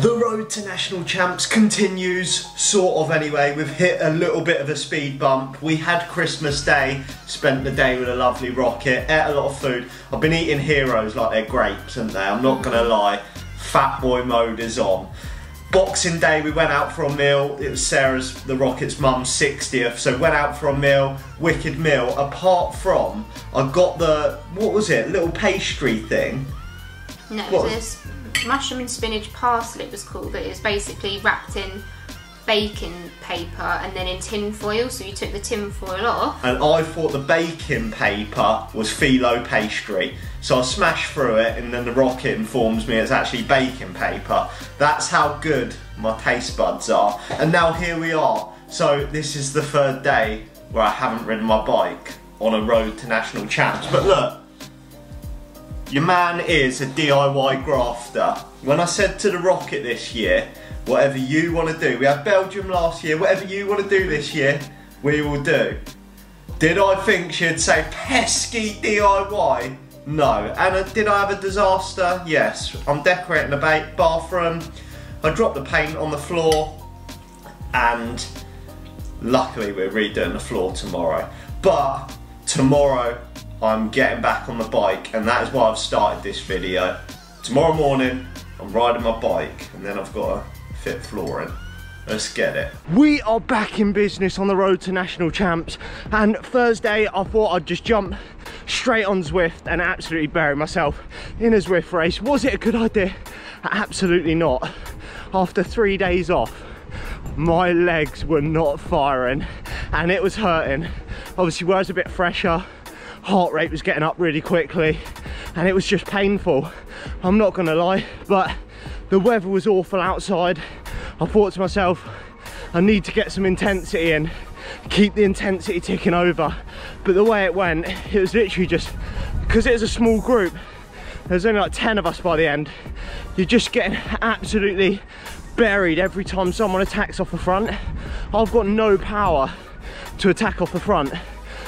The road to national champs continues, sort of anyway. We've hit a little bit of a speed bump. We had Christmas Day, spent the day with a lovely rocket, ate a lot of food. I've been eating heroes like they're grapes, haven't they? I'm not gonna lie, fat boy mode is on. Boxing Day, we went out for a meal. It was Sarah's, the Rocket's mum's 60th, so went out for a meal, wicked meal. Apart from, I got the, what was it, little pastry thing. No, it What? was mushroom and spinach parcel it was called, it was basically wrapped in baking paper and then in tin foil. So you took the tin foil off. and I thought the baking paper was phyllo pastry. So I smashed through it, and then the rocket informs me it's actually baking paper. That's how good my taste buds are. And now here we are. So this is the third day where I haven't ridden my bike on a road to national champs. But look, your man is a DIY grafter. When I said to the Rocket this year, whatever you want to do, we had Belgium last year, whatever you want to do this year, we will do. Did I think she'd say pesky DIY? No. And did I have a disaster? Yes. I'm decorating the ba- bathroom. I dropped the paint on the floor and luckily we're redoing the floor tomorrow. But tomorrow I'm getting back on the bike and that is why I've started this video. Tomorrow morning I'm riding my bike and then I've got to fit flooring. Let's get it. We are back in business on the road to national champs and Thursday I thought I'd just jump straight on Zwift and absolutely bury myself in a Zwift race. Was it a good idea? Absolutely not. After three days off, my legs were not firing and it was hurting. Obviously was a bit fresher, heart rate was getting up really quickly and it was just painful. I'm not gonna lie, but the weather was awful outside. I thought to myself, I need to get some intensity in, keep the intensity ticking over. But the way it went, it was literally just, because it was a small group, there's only like 10 of us by the end, you're just getting absolutely buried every time someone attacks off the front. I've got no power to attack off the front.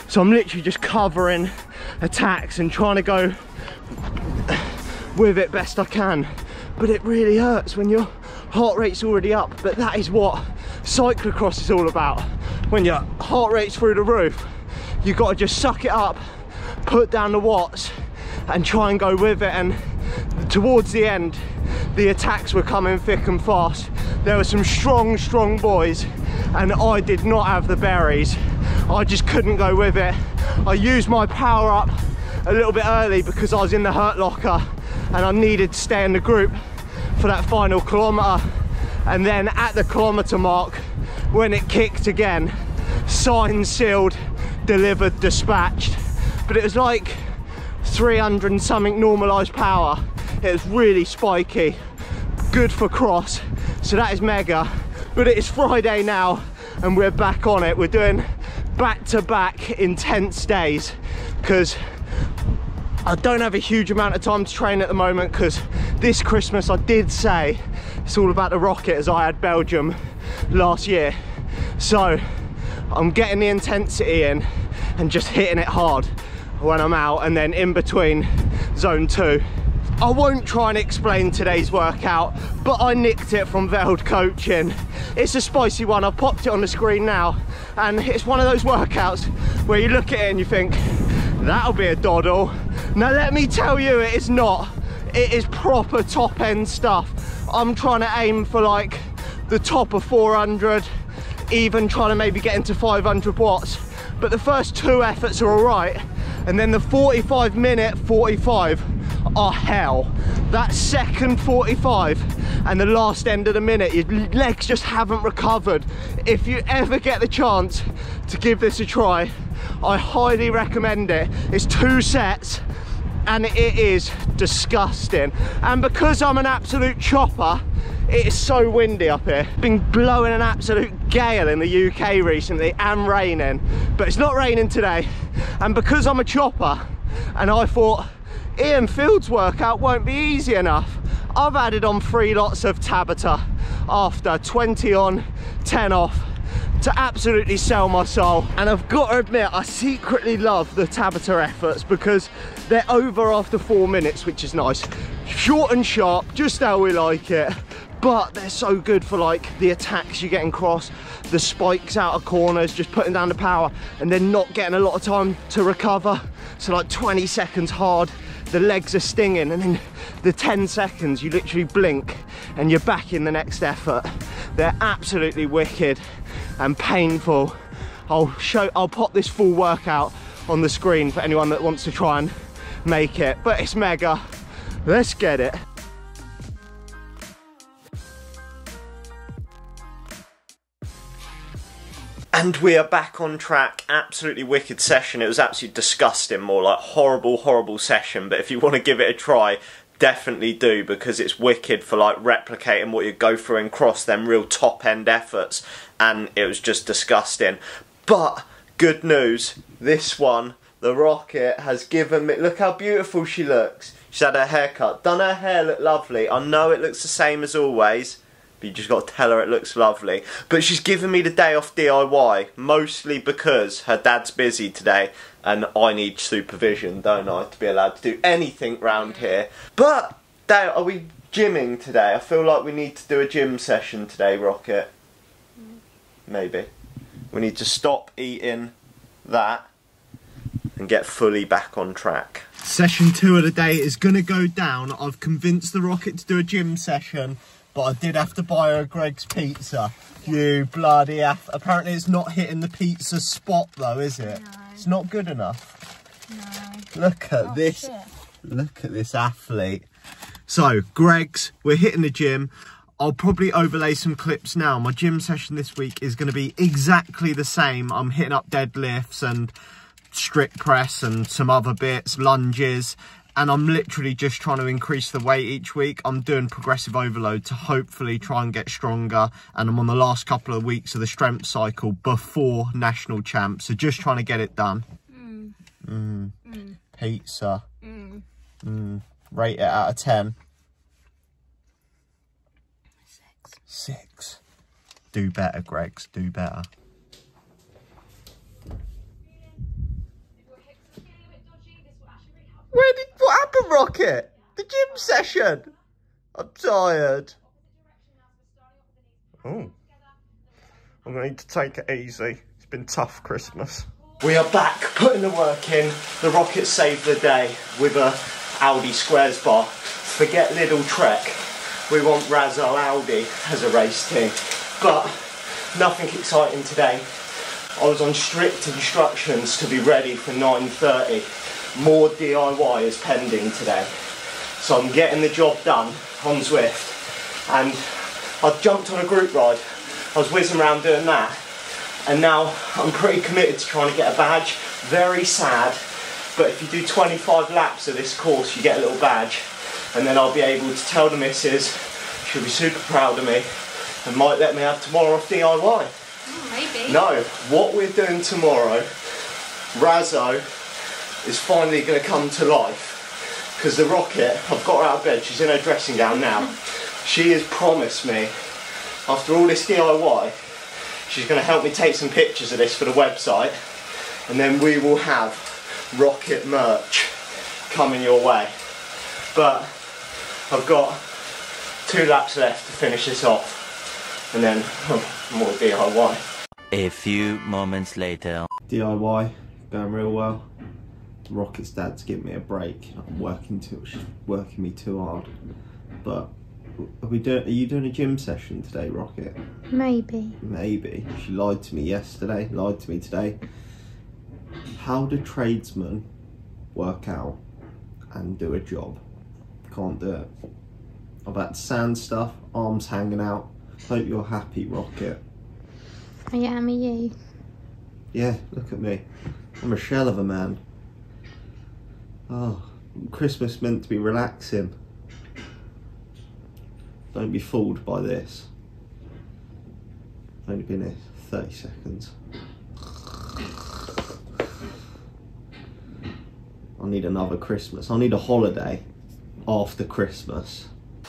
So I'm literally just covering attacks and trying to go with it best I can. But it really hurts when your heart rate's already up. But that is what cyclocross is all about. When your heart rate's through the roof, you've got to just suck it up, put down the watts and try and go with it. And towards the end, the attacks were coming thick and fast. There were some strong, strong boys and I did not have the berries. I just couldn't go with it. I used my power up a little bit early because I was in the hurt locker and I needed to stay in the group for that final kilometre. And then at the kilometre mark, when it kicked again, signed, sealed, delivered, dispatched. But it was like 300 and something normalised power. It was really spiky, good for cross. So that is mega. But it is Friday now and we're back on it. We're doing back to back intense days because I don't have a huge amount of time to train at the moment because this Christmas I did say it's all about the rocket as I had Belgium last year. So I'm getting the intensity in and just hitting it hard when I'm out and then in between zone two. I won't try and explain today's workout, but I nicked it from Veld Coaching. It's a spicy one, I've popped it on the screen now, and it's one of those workouts where you look at it and you think, that'll be a doddle. Now let me tell you, it is not. It is proper top end stuff. I'm trying to aim for like the top of 400, even trying to maybe get into 500 watts. But the first two efforts are all right. And then the 45 minute 45 are hell. That second 45 and the last end of the minute, your legs just haven't recovered. If you ever get the chance to give this a try, I highly recommend it. It's two sets and it is disgusting. And because I'm an absolute chopper, it is so windy up here. Been blowing an absolute gale in the UK recently and raining, but it's not raining today. And because I'm a chopper, and I thought Ian Field's workout won't be easy enough, I've added on three lots of Tabata after 20 on, 10 off, to absolutely sell my soul. And I've got to admit, I secretly love the Tabata efforts because they're over after four minutes, which is nice. Short and sharp, just how we like it. but they're so good for like the attacks you're getting cross, the spikes out of corners, just putting down the power and then not getting a lot of time to recover. So like 20 seconds hard, the legs are stinging and in the 10 seconds you literally blink and you're back in the next effort. They're absolutely wicked and painful. I'll show, I'll pop this full workout on the screen for anyone that wants to try and make it, but it's mega. Let's get it. And we are back on track. Absolutely wicked session. It was absolutely disgusting, more like horrible, horrible session. But if you want to give it a try, definitely do because it's wicked for like replicating what you go through and cross them real top end efforts. And it was just disgusting. But good news, this one, the rocket, has given me. Look how beautiful she looks. She's had her hair cut, done her hair look lovely. I know it looks the same as always you just got to tell her it looks lovely. But she's given me the day off DIY, mostly because her dad's busy today and I need supervision, don't I, to be allowed to do anything round here. But, Dale, are we gymming today? I feel like we need to do a gym session today, Rocket. Maybe. We need to stop eating that and get fully back on track. Session two of the day is going to go down. I've convinced the Rocket to do a gym session but I did have to buy her Greggs pizza. You bloody. Apparently it's not hitting the pizza spot though, is it? No. It's not good enough. No. Look at Oh, this. shit. Look at this athlete. So, Greggs, we're hitting the gym. I'll probably overlay some clips now. My gym session this week is going to be exactly the same. I'm hitting up deadlifts and strict press and some other bits, lunges. And I'm literally just trying to increase the weight each week. I'm doing progressive overload to hopefully try and get stronger. And I'm on the last couple of weeks of the strength cycle before national champs. So just trying to get it done. Mm. Pizza. Mm. Rate it out of 10. Six. Six. Do better, Greggs. Do better. Where did what Rocket? The gym session. I'm tired. Oh. I'm need to take it easy. It's been tough Christmas. We are back, putting the work in. The Rocket saved the day with a Audi Squares bar. Forget Lidl-Trek. We want Razzo Audi as a race team. But nothing exciting today. I was on strict instructions to be ready for 9.30. More DIY is pending today. So I'm getting the job done on Zwift. And I jumped on a group ride. I was whizzing around doing that. And now I'm pretty committed to trying to get a badge. Very sad. But if you do 25 laps of this course, you get a little badge. And then I'll be able to tell the missus, she'll be super proud of me, and might let me have tomorrow off DIY. Oh, maybe. No, what we're doing tomorrow, Razzo is finally going to come to life. Because the rocket, I've got her out of bed, she's in her dressing gown now. She has promised me, after all this DIY, she's going to help me take some pictures of this for the website. And then we will have rocket merch coming your way. But I've got two laps left to finish this off. And then oh, more DIY. A few moments later. DIY going real well. Rocket's dad's giving me a break. I'm working too, she's working me too hard. But are we doing? Are you doing a gym session today, Rocket? Maybe. Maybe. She lied to me yesterday. Lied to me today. How do tradesmen work out and do a job? Can't do it. I've had sand stuff, arms hanging out. Hope you're happy, Rocket. I am Are you. Yeah, look at me. I'm a shell of a man. Oh, Christmas meant to be relaxing. Don't be fooled by this. Only been here 30 seconds. I need another Christmas. I need a holiday after Christmas.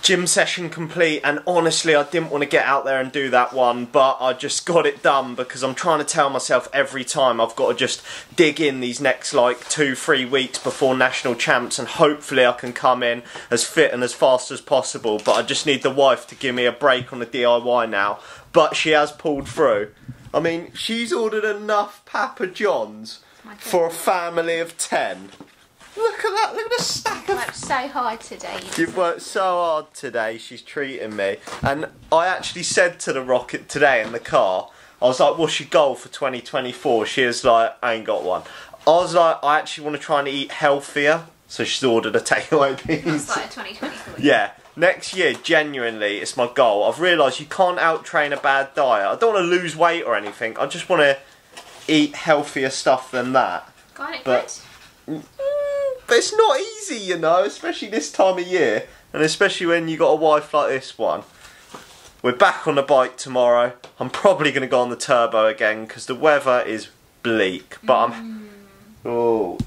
Gym session complete, and honestly, I didn't want to get out there and do that one, but I just got it done because I'm trying to tell myself every time I've got to just dig in these next like two, three weeks before national champs, and hopefully I can come in as fit and as fast as possible. But I just need the wife to give me a break on the DIY now. But she has pulled through. I mean, she's ordered enough Papa John's for a family of ten. Look at that! Look at the stack of Worked so hard today. You've worked so hard today, she's treating me. And I actually said to the Rocket today in the car, I was like, what's your goal for 2024? She was like, I ain't got one. I was like, I actually want to try and eat healthier. So she's ordered a takeaway It's pizza. like a 2024. Yeah, next year, genuinely, it's my goal. I've realised you can't out train a bad diet. I don't want to lose weight or anything. I just want to eat healthier stuff than that. Garlic But- bread? But it's not easy, you know, especially this time of year, and especially when you got a wife like this one. We're back on the bike tomorrow. I'm probably going to go on the turbo again because the weather is bleak. But I'm. Oh,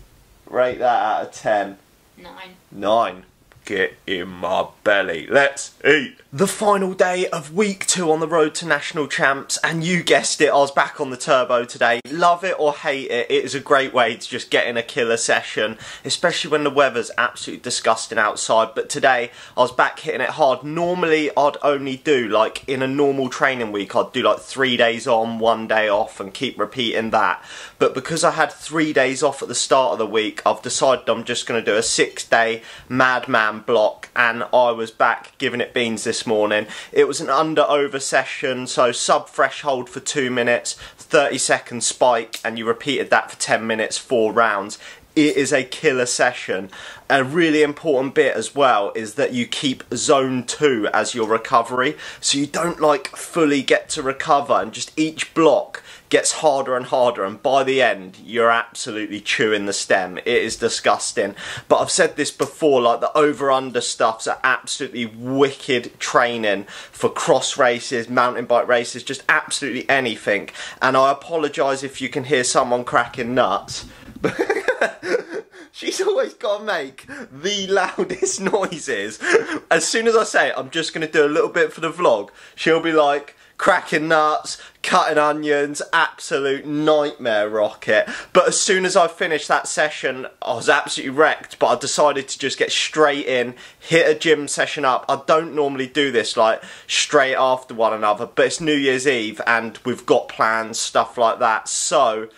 rate that out of 10. Nine. 9. Get in my belly. Let's eat. The final day of week two on the road to national champs, and you guessed it, I was back on the turbo today. Love it or hate it, it is a great way to just get in a killer session, especially when the weather's absolutely disgusting outside. But today, I was back hitting it hard. Normally, I'd only do like in a normal training week, I'd do like three days on, one day off, and keep repeating that. But because I had three days off at the start of the week, I've decided I'm just going to do a six day madman block, and I was back giving it beans this morning. It was an under over session, so sub threshold for two minutes, 30 second spike, and you repeated that for 10 minutes, four rounds. It is a killer session. A really important bit as well is that you keep zone two as your recovery, so you don't like fully get to recover, and just each block gets harder and harder and by the end you're absolutely chewing the stem. It is disgusting. But i've said this before like the over under stuffs are absolutely wicked training for cross races mountain bike races just absolutely anything. And i apologize if you can hear someone cracking nuts She's always got to make the loudest noises. As soon as I say it, I'm just going to do a little bit for the vlog. She'll be like, cracking nuts, cutting onions, absolute nightmare rocket. But as soon as I finished that session, I was absolutely wrecked, but I decided to just get straight in, hit a gym session up. I don't normally do this like straight after one another, but it's New Year's Eve and we've got plans, stuff like that. So,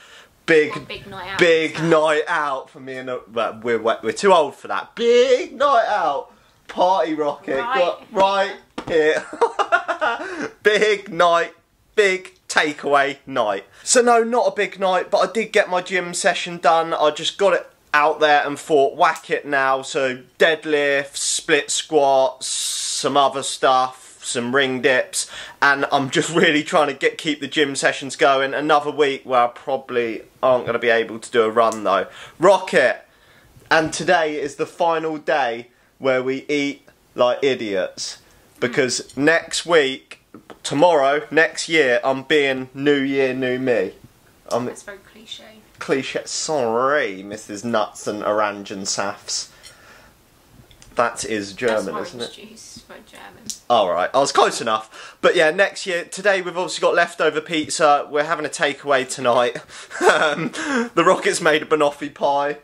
big, big night out. big night out for me and the, well, we're we're too old for that. Big night out, party rocket, Right. got right here. big night, big takeaway night. So no, not a big night, but I did get my gym session done. I just got it out there and thought, whack it now. So deadlifts, split squats, some other stuff some ring dips and I'm just really trying to get keep the gym sessions going. Another week where I probably aren't going to be able to do a run though. Rocket! And today is the final day where we eat like idiots. Because next week tomorrow next year I'm being new year new me. I'm That's very cliche. cliche. Sorry Mrs Nuts and Orange and Safs that is German isn't it juice for German. all right, I was close enough. But yeah, next year. Today we've obviously got leftover pizza. We're having a takeaway tonight. um, the Rockets made a banoffee pie.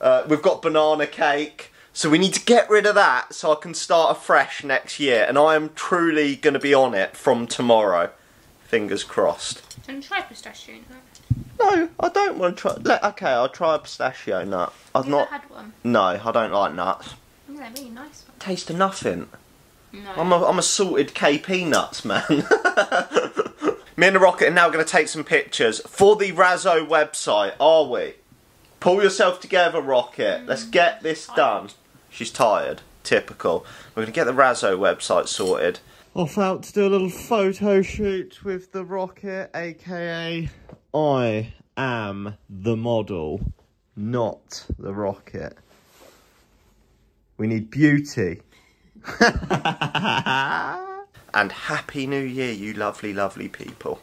Uh, we've got banana cake. So we need to get rid of that so I can start afresh next year. And I am truly going to be on it from tomorrow. Fingers crossed. And try pistachio nut. No, I don't want to try. Okay, I'll try a pistachio nut. I've Have you not. had one? No, I don't like nuts. Oh, they're really nice one. Taste of nothing. No. I'm a, I'm a salted KP nuts man. Me and the Rocket are now going to take some pictures for the Razzo website, are we? Pull yourself together, Rocket. Let's get this done. She's tired. Typical. We're going to get the Razzo website sorted. Off out to do a little photo shoot with the Rocket, aka I am the model, not the Rocket. We need beauty. and Happy New Year, you lovely, lovely people.